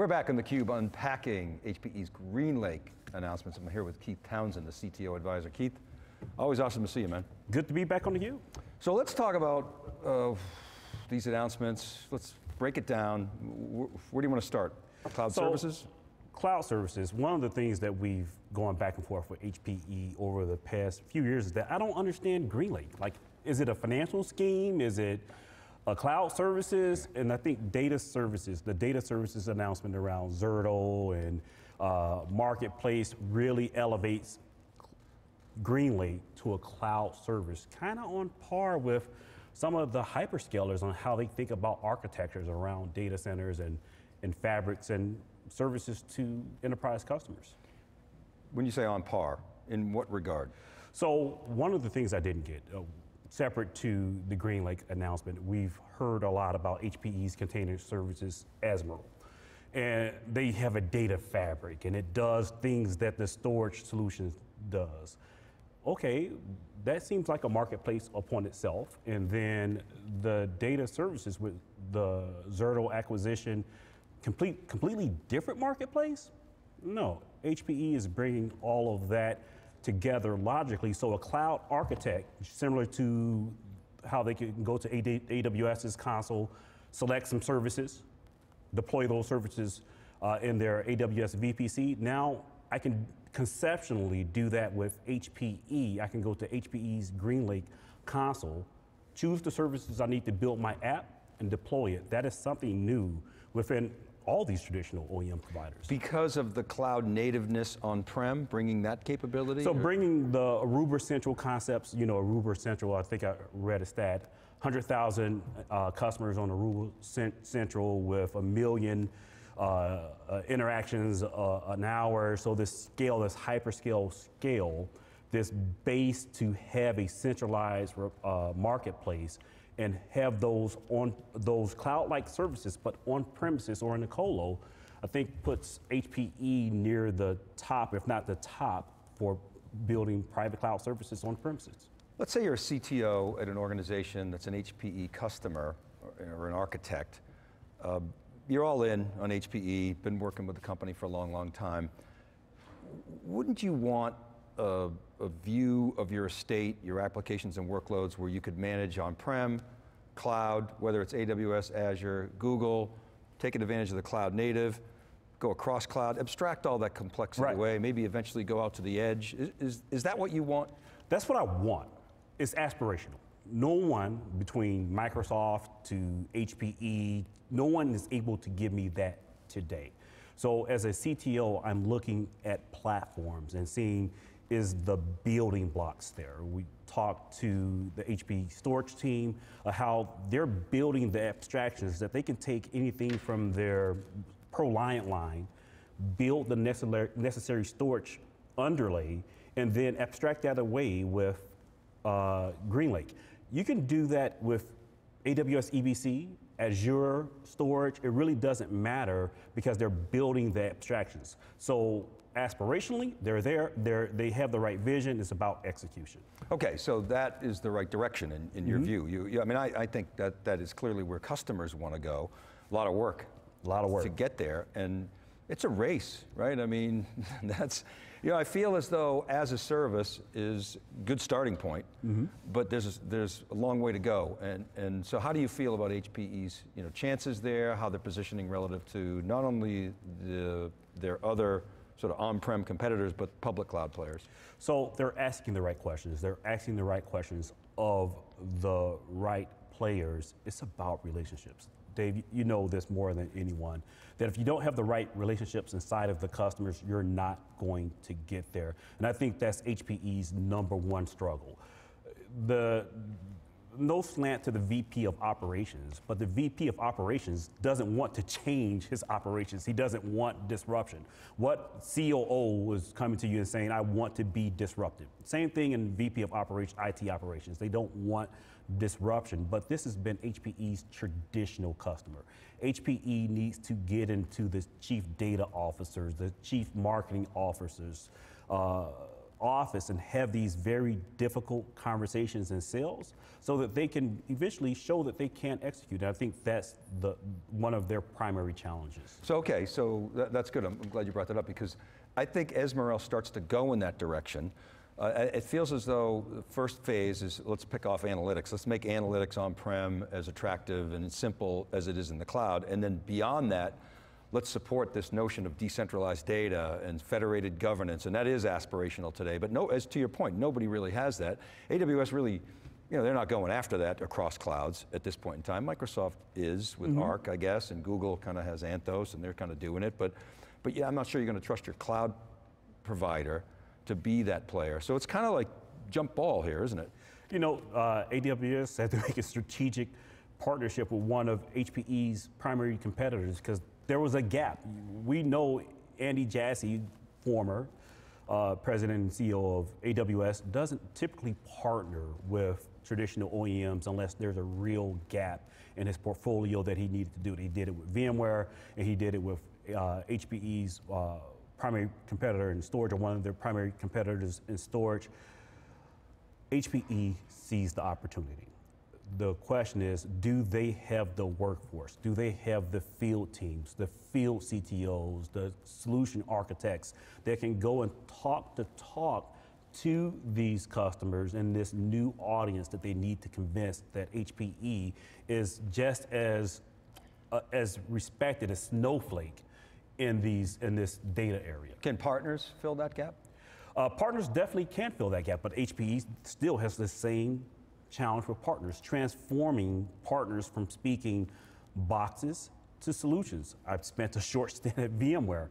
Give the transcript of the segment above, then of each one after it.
We're back on theCUBE unpacking HPE's GreenLake announcements. I'm here with Keith Townsend, the CTO advisor. Keith, always awesome to see you, man. Good to be back on theCUBE. So let's talk about uh, these announcements. Let's break it down. Where, where do you want to start? Cloud so, services? Cloud services, one of the things that we've gone back and forth with HPE over the past few years is that I don't understand GreenLake. Like, is it a financial scheme? Is it uh, cloud services, and I think data services, the data services announcement around Zerto and uh, Marketplace really elevates GreenLake to a cloud service, kind of on par with some of the hyperscalers on how they think about architectures around data centers and, and fabrics and services to enterprise customers. When you say on par, in what regard? So one of the things I didn't get, uh, separate to the GreenLake announcement, we've heard a lot about HPE's container services, Ezmeral. And they have a data fabric and it does things that the storage solution does. Okay, that seems like a marketplace upon itself. And then the data services with the Zerto acquisition, complete, completely different marketplace? No, HPE is bringing all of that together logically. So a cloud architect, similar to how they can go to AWS's console, select some services, deploy those services uh, in their AWS VPC. Now I can conceptually do that with HPE. I can go to HPE's GreenLake console, choose the services I need to build my app, and deploy it. That is something new within all these traditional OEM providers. Because of the cloud nativeness on-prem, bringing that capability? So or? bringing the Aruba Central concepts, you know, Aruba Central, I think I read a stat, 100,000 uh, customers on Aruba Central with a million uh, uh, interactions uh, an hour. So this scale, this hyperscale scale, this base to have a centralized uh, marketplace and have those on those cloud-like services, but on premises or in the colo, I think puts HPE near the top, if not the top, for building private cloud services on premises. Let's say you're a CTO at an organization that's an HPE customer or, an architect. Uh, you're all in on HPE, been working with the company for a long, long time. Wouldn't you want a, a view of your estate, your applications and workloads where you could manage on-prem, cloud, whether it's AWS, Azure, Google, taking advantage of the cloud native, go across cloud, abstract all that complexity right. away, maybe eventually go out to the edge. Is, is, is that what you want? That's what I want. It's aspirational. No one between Microsoft to HPE, no one is able to give me that today. So as a CTO, I'm looking at platforms and seeing is the building blocks there. We talked to the HP storage team, uh, how they're building the abstractions that they can take anything from their ProLiant line, build the necessary, necessary storage underlay, and then abstract that away with uh, GreenLake. You can do that with AWS EBS, Azure storage, it really doesn't matter because they're building the abstractions. So aspirationally, they're there, they're, they have the right vision, it's about execution. Okay, so that is the right direction in, in your mm -hmm. view. You, you, I mean, I, I think that, that is clearly where customers want to go. A lot of work. A lot of work. To get there, and it's a race, right? I mean, that's, you know, I feel as though as a service is good starting point, mm -hmm. but there's, there's a long way to go. And, and so how do you feel about HPE's you know, chances there, how they're positioning relative to not only the, their other sort of on-prem competitors, but public cloud players? So they're asking the right questions. They're asking the right questions of the right players. It's about relationships. Dave, you know this more than anyone, that if you don't have the right relationships inside of the customers, you're not going to get there. And I think that's HPE's number one struggle. The, no slant to the VP of operations, but the VP of operations doesn't want to change his operations. He doesn't want disruption. What COO was coming to you and saying, I want to be disruptive. Same thing in VP of operations, IT operations. They don't want disruption, but this has been HPE's traditional customer. HPE needs to get into the chief data officers, the chief marketing officers, uh, office and have these very difficult conversations in sales so that they can eventually show that they can execute. And I think that's the, one of their primary challenges. So, okay, so that, that's good. I'm, I'm glad you brought that up because I think Ezmeral starts to go in that direction. Uh, it feels as though the first phase is let's pick off analytics. Let's make analytics on-prem as attractive and simple as it is in the cloud. And then beyond that, let's support this notion of decentralized data and federated governance. And that is aspirational today. But no, as to your point, nobody really has that. AWS really, you know, they're not going after that across clouds at this point in time. Microsoft is with Arc, I guess, and Google kind of has Anthos and they're kind of doing it. But, but yeah, I'm not sure you're going to trust your cloud provider to be that player. So it's kind of like jump ball here, isn't it? You know, uh, AWS had to make a strategic partnership with one of HPE's primary competitors because there was a gap. We know Andy Jassy, former uh, president and CEO of AWS, doesn't typically partner with traditional OEMs unless there's a real gap in his portfolio that he needed to do. He did it with VMware and he did it with uh, HPE's uh, primary competitor in storage or one of their primary competitors in storage. HPE sees the opportunity. The question is, do they have the workforce? Do they have the field teams, the field CTOs, the solution architects that can go and talk the talk to these customers and this new audience that they need to convince that HPE is just as uh, as respected as Snowflake in these in this data area. Can partners fill that gap? Uh, partners definitely can fill that gap, but HPE still has the same challenge with partners, transforming partners from speaking boxes to solutions. I've spent a short stint at VMware.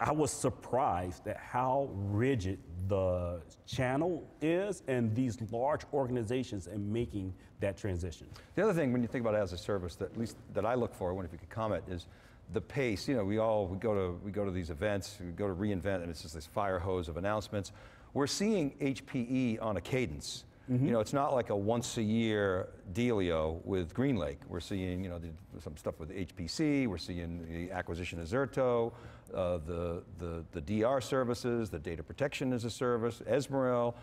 I was surprised at how rigid the channel is and these large organizations in making that transition. The other thing when you think about as a service, that at least that I look for, I wonder if you could comment, is the pace. You know, we all we go to we go to these events, we go to reInvent, and it's just this fire hose of announcements. We're seeing HPE on a cadence. You know, it's not like a once a year dealio with GreenLake. We're seeing, you know, the, some stuff with HPC. We're seeing the acquisition of Zerto, uh, the, the the DR services, the data protection as a service, Ezmeral.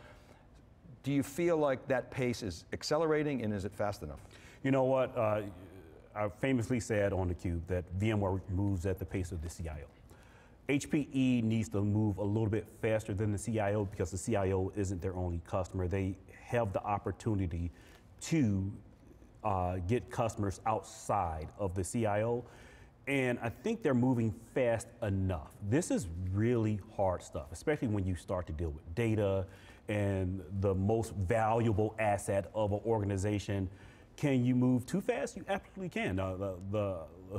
Do you feel like that pace is accelerating, and is it fast enough? You know what? Uh, I famously said on theCUBE that VMware moves at the pace of the CIO. HPE needs to move a little bit faster than the CIO because the CIO isn't their only customer. They have the opportunity to uh, get customers outside of the CIO. And I think they're moving fast enough. This is really hard stuff, especially when you start to deal with data and the most valuable asset of an organization. Can you move too fast? You absolutely can. Uh, the, the,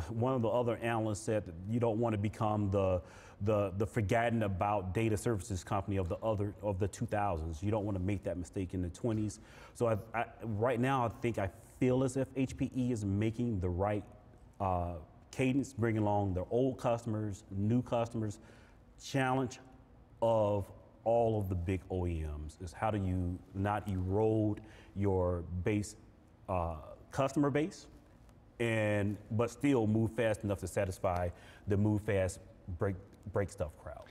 one of the other analysts said that you don't want to become the, the, the forgotten about data services company of the other of the 2000s. You don't want to make that mistake in the 20s. So I, I, right now, I think I feel as if HPE is making the right uh, cadence, bringing along their old customers, new customers. Challenge of all of the big OEMs is how do you not erode your base uh, customer base, and but still move fast enough to satisfy the move fast, break break stuff crowd.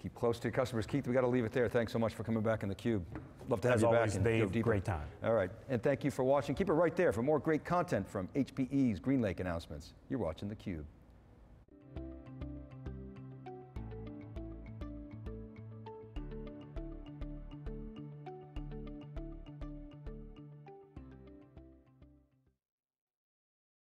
Keep close to your customers. Keith, we got to leave it there. Thanks so much for coming back in the cube. Love to have As you always, back. go Dave, great time. All right, and thank you for watching. Keep it right there for more great content from HPE's GreenLake announcements. You're watching the Cube.